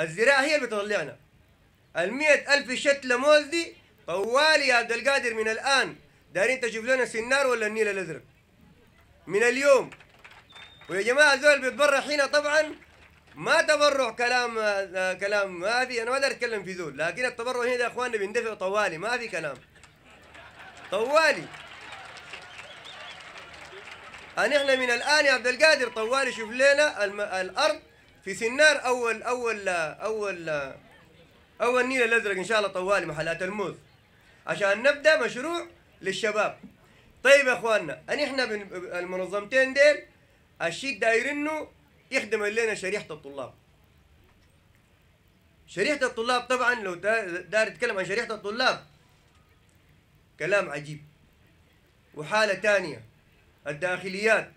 الزراعة هي اللي بتطلعنا المية ألف شتلة موز دي طوالي يا عبد القادر من الآن. دارين تشوف لنا سنار ولا النيل الأزرق؟ من اليوم. ويا جماعة زول بيتبرع هنا طبعا ما تبرع كلام كلام ما في أنا ما أقدر أتكلم في زول لكن التبرع هنا يا إخواننا بيندفع طوالي ما في كلام. طوالي. أن إحنا من الآن يا عبد القادر طوالي شوف لنا الم... في سنار اول اول اول أول نيل الأزرق إن شاء الله طوالي محلات الموز. عشان نبدأ مشروع للشباب. طيب يا إخواننا أن إحنا. المنظمتين ديل الشيء داير إنه يخدم لنا شريحة الطلاب. شريحة الطلاب طبعا لو داير تتكلم عن شريحة الطلاب كلام عجيب. وحالة ثانية الداخليات.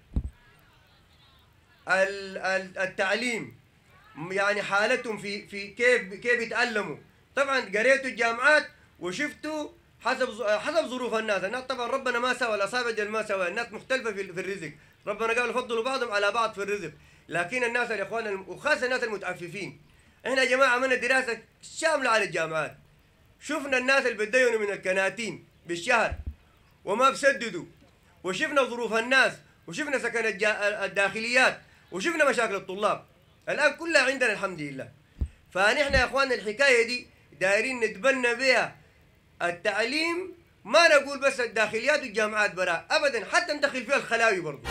التعليم. يعني حالتهم في في كيف كيف يتعلموا طبعا قريتوا الجامعات وشفتوا حسب حسب ظروف الناس. الناس طبعا ربنا ما سوى الأصابع ما سوى. الناس مختلفة في, في الرزق. ربنا قال فضلوا بعضهم على بعض في الرزق. لكن الناس يا إخوان وخاصة الناس المتعففين. إحنا يا جماعة عملنا دراسة شاملة على الجامعات. شفنا الناس اللي بتدينوا من الكناتين بالشهر وما بسددوا. وشفنا ظروف الناس. وشفنا سكن الداخليات. وشفنا مشاكل الطلاب. الآن كلها عندنا الحمد لله. فنحن يا إخوان الحكاية دي دايرين نتبنى بها التعليم ما نقول بس الداخليات والجامعات براء ابدا حتى ندخل فيها الخلاوي برضه